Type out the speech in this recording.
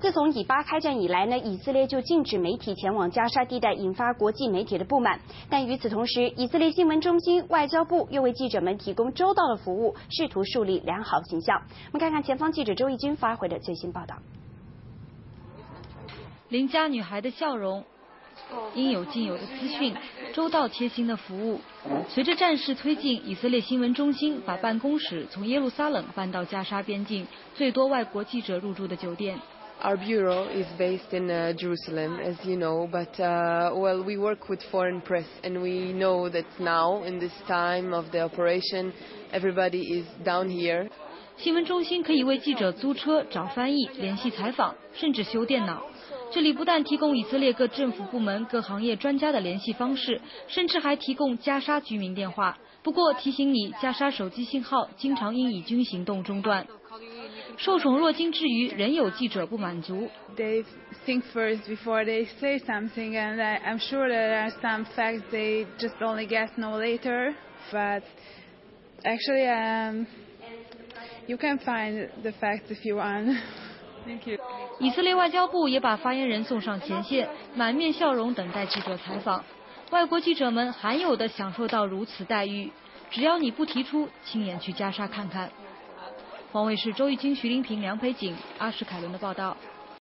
自从以巴开战以来呢，以色列就禁止媒体前往加沙地带，引发国际媒体的不满。但与此同时，以色列新闻中心、外交部又为记者们提供周到的服务，试图树立良好形象。我们看看前方记者周义军发回的最新报道。邻家女孩的笑容。应有尽有的资讯，周到贴心的服务。随着战事推进，以色列新闻中心把办公室从耶路撒冷搬到加沙边境最多外国记者入住的酒店。Our bureau is based in Jerusalem, as you know, but well, we work with foreign press, and we know that now, in this time of the operation, everybody is down here. 新闻中心可以为记者租车、找翻译、联系采访，甚至修电脑。这里不但提供以色列各政府部门、各行业专家的联系方式，甚至还提供加沙居民电话。不过提醒你，加沙手机信号经常因以军行动中断。受宠若惊之余，仍有记者不满足。They think first before they say something, and I'm sure there are some facts they just only get know later. But actually, um, you can find the facts if you want. Thank you. 以色列外交部也把发言人送上前线，满面笑容等待记者采访。外国记者们罕有的享受到如此待遇，只要你不提出亲眼去加沙看看。黄伟是周玉清、徐林平、梁培景、阿什凯伦的报道。